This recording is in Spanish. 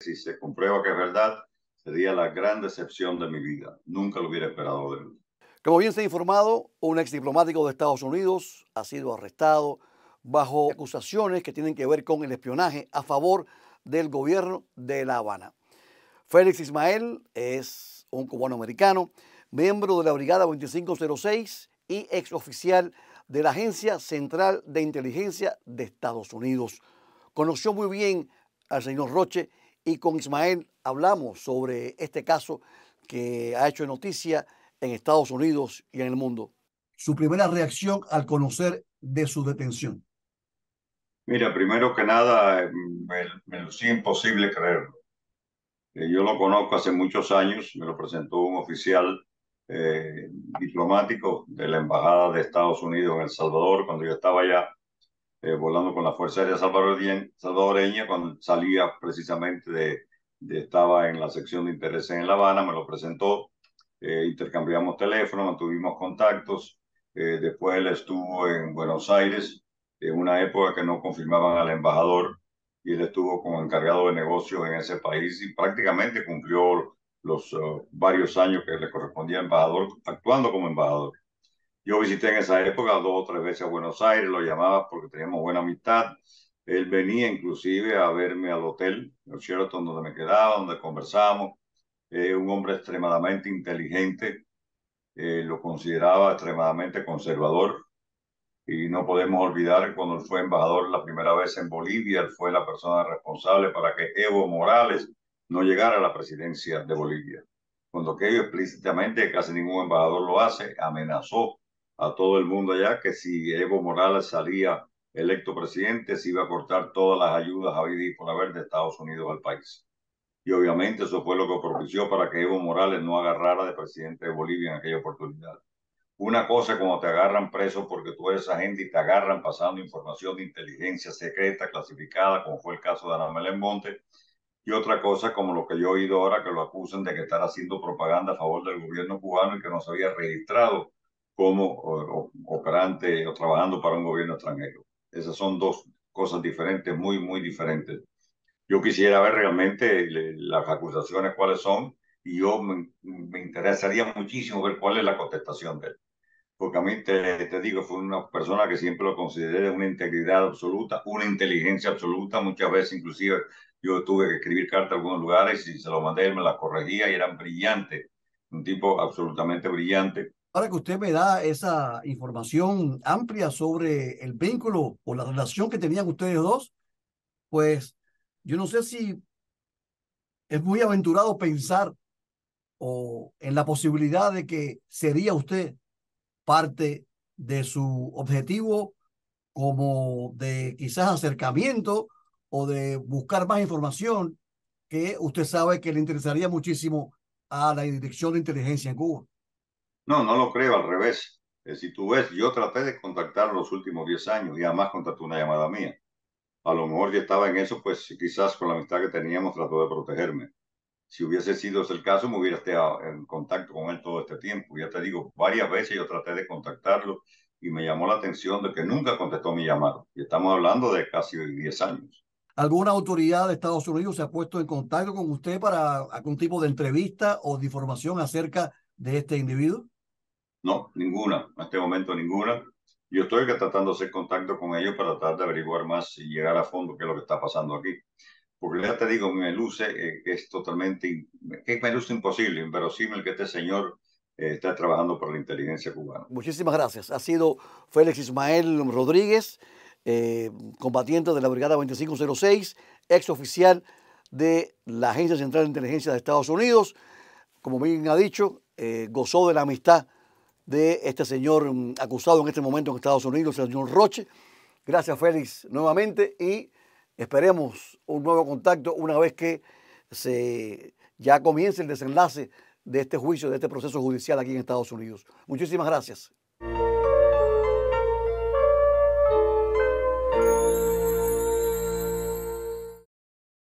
Si se comprueba que es verdad, sería la gran decepción de mi vida. Nunca lo hubiera esperado de él. Como bien se ha informado, un ex diplomático de Estados Unidos ha sido arrestado bajo acusaciones que tienen que ver con el espionaje a favor del gobierno de La Habana. Félix Ismael es un cubano americano, miembro de la Brigada 2506 y ex oficial de la Agencia Central de Inteligencia de Estados Unidos. Conoció muy bien al señor Roche y con Ismael hablamos sobre este caso que ha hecho noticia en Estados Unidos y en el mundo. Su primera reacción al conocer de su detención. Mira, primero que nada, me, me lucía imposible creerlo. Eh, yo lo conozco hace muchos años, me lo presentó un oficial eh, diplomático de la Embajada de Estados Unidos en El Salvador, cuando yo estaba allá eh, volando con la Fuerza Aérea Salvadoreña, cuando salía precisamente de, de, estaba en la sección de intereses en La Habana, me lo presentó, intercambiamos teléfonos, mantuvimos contactos, después él estuvo en Buenos Aires, en una época que no confirmaban al embajador, y él estuvo como encargado de negocios en ese país y prácticamente cumplió los uh, varios años que le correspondía embajador, actuando como embajador. Yo visité en esa época dos o tres veces a Buenos Aires, lo llamaba porque teníamos buena amistad. Él venía inclusive a verme al hotel, el Sheraton, donde me quedaba, donde conversamos. Eh, un hombre extremadamente inteligente, eh, lo consideraba extremadamente conservador, y no podemos olvidar cuando él fue embajador la primera vez en Bolivia, él fue la persona responsable para que Evo Morales no llegara a la presidencia de Bolivia. Cuando aquello explícitamente, casi ningún embajador lo hace, amenazó a todo el mundo allá que si Evo Morales salía electo presidente, se iba a cortar todas las ayudas a y por haber de Estados Unidos al país. Y obviamente eso fue lo que propició para que Evo Morales no agarrara de presidente de Bolivia en aquella oportunidad. Una cosa como te agarran preso porque tú eres agente y te agarran pasando información de inteligencia secreta, clasificada, como fue el caso de Ana Melén Monte. Y otra cosa como lo que yo he oído ahora, que lo acusan de que estar haciendo propaganda a favor del gobierno cubano y que no se había registrado como operante o trabajando para un gobierno extranjero. Esas son dos cosas diferentes, muy, muy diferentes. Yo quisiera ver realmente las acusaciones cuáles son y yo me, me, interesaría muchísimo ver cuál es la contestación de él porque a mí te, te, digo, fue una persona que siempre lo consideré una integridad absoluta, una inteligencia absoluta, muchas veces inclusive yo tuve que escribir cartas a algunos lugares y se lo mandé, él me la corregía y era brillante, un tipo absolutamente brillante. Ahora que usted me da esa información amplia sobre el vínculo o la relación que tenían ustedes dos, pues yo no sé si es muy aventurado pensar o en la posibilidad de que sería usted parte de su objetivo como de quizás acercamiento o de buscar más información que usted sabe que le interesaría muchísimo a la Dirección de Inteligencia en Cuba. No, no lo creo, al revés. Eh, si tú ves, yo traté de contactar los últimos 10 años y además contactó una llamada mía. A lo mejor yo estaba en eso, pues quizás con la amistad que teníamos trató de protegerme si hubiese sido ese el caso, me hubiera estado en contacto con él todo este tiempo. Ya te digo, varias veces yo traté de contactarlo y me llamó la atención de que nunca contestó mi llamado. Y estamos hablando de casi 10 años. ¿Alguna autoridad de Estados Unidos se ha puesto en contacto con usted para algún tipo de entrevista o de información acerca de este individuo? No, ninguna. En este momento ninguna. Yo estoy tratando de hacer contacto con ellos para tratar de averiguar más y llegar a fondo qué es lo que está pasando aquí porque ya te digo, me luce eh, es totalmente, que me luce imposible, inverosímil que este señor eh, esté trabajando por la inteligencia cubana. Muchísimas gracias. Ha sido Félix Ismael Rodríguez, eh, combatiente de la Brigada 2506, ex oficial de la Agencia Central de Inteligencia de Estados Unidos. Como bien ha dicho, gozó de la amistad de este señor mm, acusado en este momento en Estados Unidos, el señor Roche. Gracias, Félix, nuevamente. Y Esperemos un nuevo contacto una vez que se ya comience el desenlace de este juicio, de este proceso judicial aquí en Estados Unidos. Muchísimas gracias.